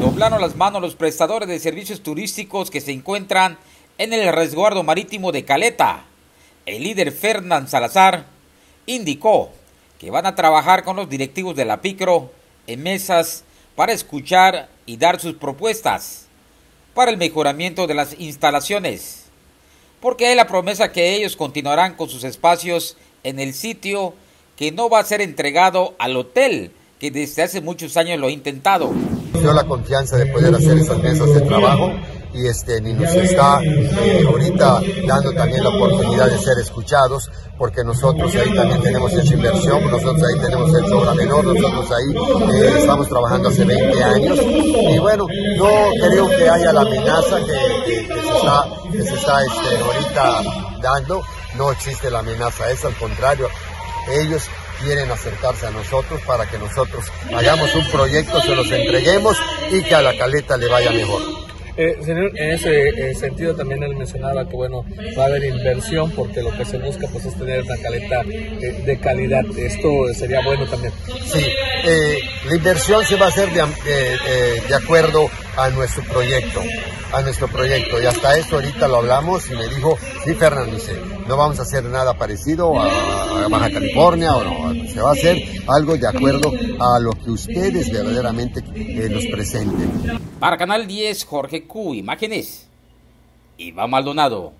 Doblaron las manos los prestadores de servicios turísticos que se encuentran en el resguardo marítimo de Caleta. El líder Fernán Salazar indicó que van a trabajar con los directivos de la PICRO en mesas para escuchar y dar sus propuestas para el mejoramiento de las instalaciones, porque hay la promesa que ellos continuarán con sus espacios en el sitio que no va a ser entregado al hotel que desde hace muchos años lo ha intentado. Dio la confianza de poder hacer esas mesas de trabajo y este ni nos está eh, ahorita dando también la oportunidad de ser escuchados porque nosotros ahí también tenemos esa inversión, nosotros ahí tenemos el obra menor, nosotros ahí eh, estamos trabajando hace 20 años y bueno, no creo que haya la amenaza que, que, se está, que se está este, ahorita dando, no existe la amenaza, es al contrario, ellos quieren acercarse a nosotros para que nosotros hagamos un proyecto, se los entreguemos y que a la caleta le vaya mejor. Eh, señor, en ese eh, sentido también él mencionaba que bueno va a haber inversión porque lo que se busca pues es tener una caleta eh, de calidad. Esto sería bueno también. Sí, eh, la inversión se va a hacer de, de acuerdo a nuestro proyecto, a nuestro proyecto. Y hasta eso ahorita lo hablamos y me dijo, sí, Fernando, dice, no vamos a hacer nada parecido a Baja California o no, se va a hacer algo de acuerdo a lo que ustedes verdaderamente eh, nos presenten. Para Canal 10, Jorge Q, imágenes. Iván Maldonado.